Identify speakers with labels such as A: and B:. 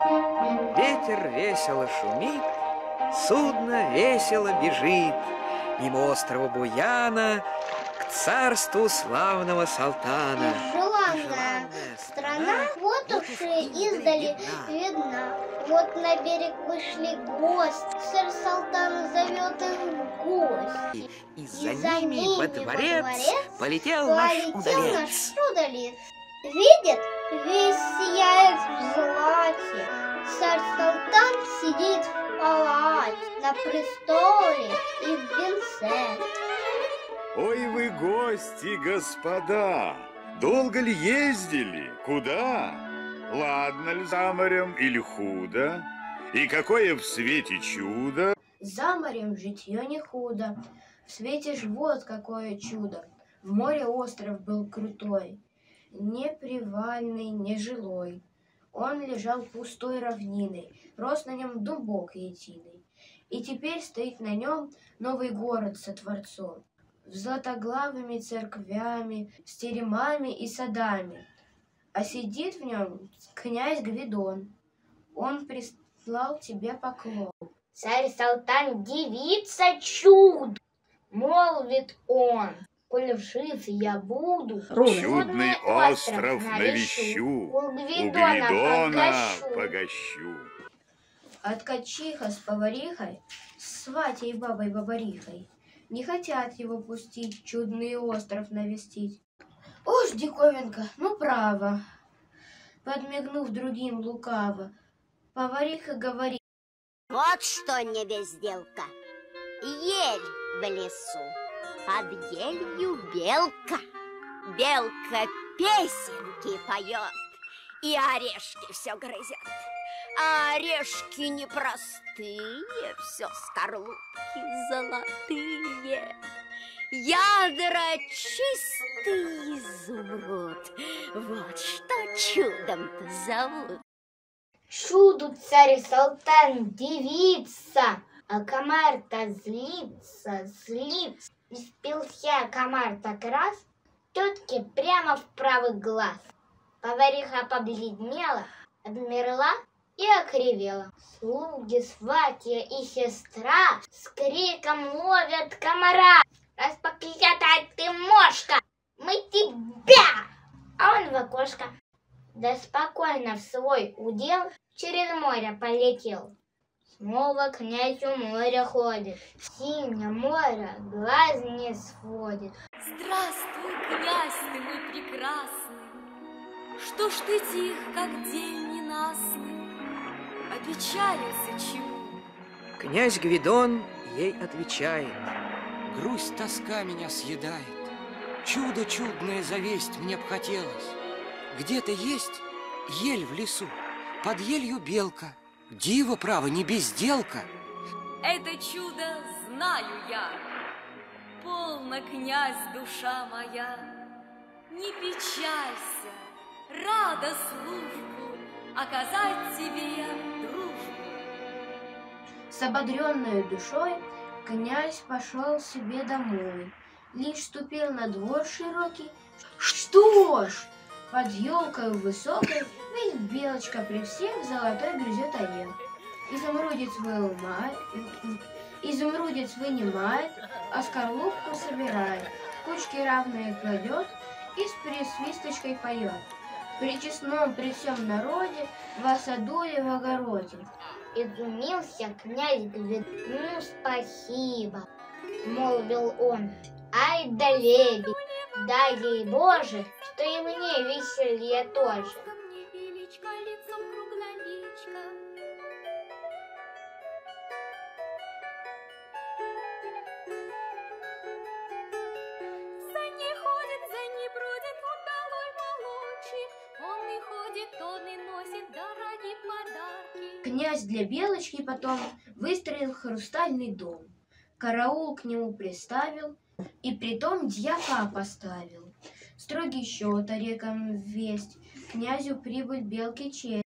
A: Ветер весело шумит, судно весело бежит Мимо острова Буяна к царству славного Салтана.
B: Желанная страна вот уж и издали видна. Вот на берег вышли гости, сэр Салтан зовет их в гости.
A: И за ними во дворец полетел наш
B: полетел
A: удалец.
B: наш удалец. Видит, весь сияет в злате. Царь Салтан сидит в палате, на престоле и в венце.
C: Ой вы гости, господа! Долго ли ездили? Куда? Ладно ли за морем или худо? И какое в свете чудо?
D: За морем житье не худо, В свете ж вот какое чудо. В море остров был крутой, Не привальный, не жилой. Он лежал пустой равниной, Рос на нем дубок единый. И теперь стоит на нем новый город со творцом, В златоглавыми церквями, с теремами и садами. А сидит в нем князь Гвидон. Он прислал тебе поклон.
B: Царь Салтан дивится чуд, молвит он. Коль жив я буду,
C: Чудный остров навещу,
B: у
C: у
B: Гвидона
C: Гвидона
B: погощу.
C: погощу.
D: А ткачиха с поварихой, с сватей бабой бабарихой, не хотят его пустить, чудный остров навестить. Уж, диковинка, ну право. Подмигнув другим лукаво, повариха говорит,
E: Вот что не безделка. Ель в лесу, под елью белка. Белка песенки поет, и орешки все грызет. А орешки непростые, все скорлупки золотые. Ядра чистый изумруд, вот что чудом-то зовут.
B: Чуду царь Салтан дивится, а комар-то злится, злится. И спился комар так раз, тетке прямо в правый глаз. Повариха побледнела, обмерла и окривела. Слуги, сватья и сестра с криком ловят комара. Распоклятая ты мошка, мы тебя! А он в окошко. Да спокойно в свой удел через море полетел. Снова князь у моря ходит, синее море глаз не сводит.
F: Здравствуй, князь ты мой прекрасный, Что ж ты тих, как день ненастный, Опечалился чему?
A: Князь Гвидон ей отвечает.
G: Грусть, тоска меня съедает. Чудо чудное завесть мне б хотелось. Где-то есть ель в лесу, под елью белка. Диво, право, не безделка.
F: Это чудо знаю я. Полно, князь, душа моя, Не печалься, рада службу Оказать тебе дружбу.
D: С ободренной душой князь пошел себе домой. Лишь ступил на двор широкий. Что ж, под елкой высокой видит белочка при всех золотой грызет орех. Изумрудец вынимает, изумрудец вынимает, а скорлупку собирает, кучки равные кладет и с присвисточкой поет. При честном, при всем народе, в саду и в огороде.
B: Изумился князь Гвид. Ну, спасибо, молвил он. Ай да лебедь, дай ей Боже, что и мне веселье тоже.
F: Ко мне величко, лицом круглоличко. За ней ходит, за ней бродит удалой молочи. Он и ходит, он и носит дорогие подарки.
D: Князь для Белочки потом выстроил хрустальный дом. Караул к нему приставил, и притом дьяка поставил. Строгий счет о рекам весть, князю прибыль белки честь.